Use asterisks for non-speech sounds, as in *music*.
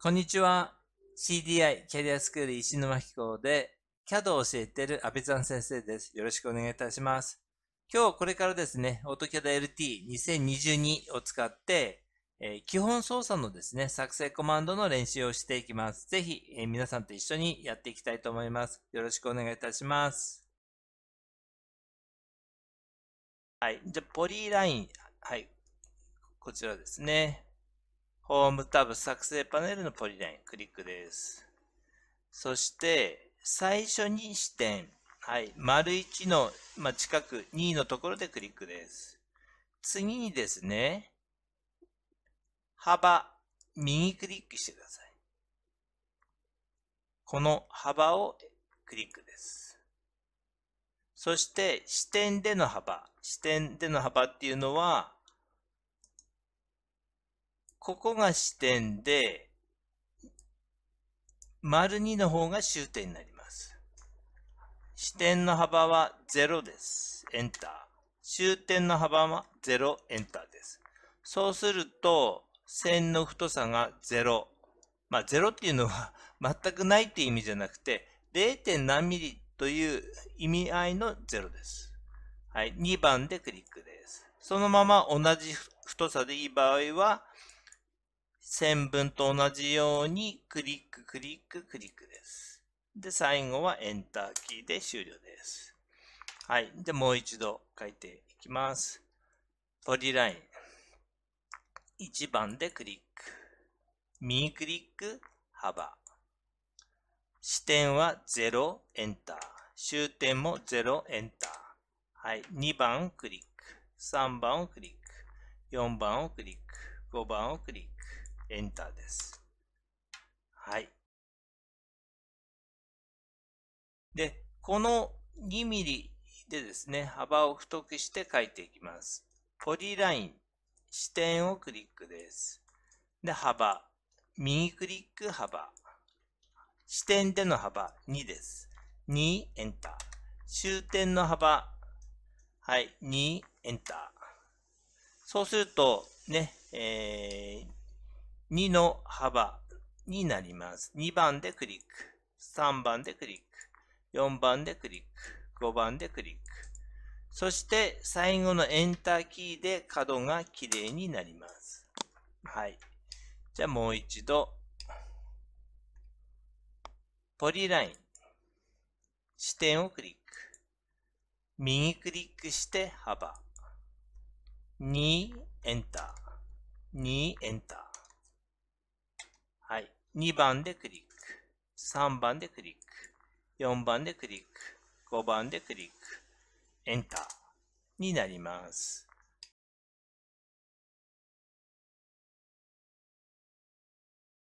こんにちは。CDI キャリアスクール石沼飛行で CAD を教えている阿部山先生です。よろしくお願いいたします。今日これからですね、AutoCAD LT2022 を使って、えー、基本操作のですね、作成コマンドの練習をしていきます。ぜひ、えー、皆さんと一緒にやっていきたいと思います。よろしくお願いいたします。はい。じゃポリーライン。はい。こちらですね。ホームタブ作成パネルのポリライン、クリックです。そして、最初に視点、はい、丸1の、まあ、近く、2のところでクリックです。次にですね、幅、右クリックしてください。この幅をクリックです。そして、視点での幅。視点での幅っていうのは、ここが支点で、丸2の方が終点になります。支点の幅は0です。エンター。終点の幅は0、エンターです。そうすると、線の太さが0。まあ、0っていうのは *laughs* 全くないっていう意味じゃなくて、0. 何ミリという意味合いの0です。はい。2番でクリックです。そのまま同じ太さでいい場合は、線分と同じようにクリック、クリック、クリックです。で、最後はエンターキーで終了です。はい。で、もう一度書いていきます。ポリライン。1番でクリック。右クリック、幅。視点は0、エンター。終点も0、エンター。はい。2番クリック。3番をクリック。4番をクリック。5番をクリック。エンターです。はい。で、この2ミリでですね、幅を太くして書いていきます。ポリライン、視点をクリックです。で、幅、右クリック幅。視点での幅2です。2、エンター。終点の幅、はい、2、エンター。そうすると、ね、えー、2の幅になります。2番でクリック。3番でクリック。4番でクリック。5番でクリック。そして最後のエンターキーで角がきれいになります。はい。じゃあもう一度。ポリライン。視点をクリック。右クリックして幅。2エンター。2エンター。2番でクリック。3番でクリック。4番でクリック。5番でクリック。エンターになります。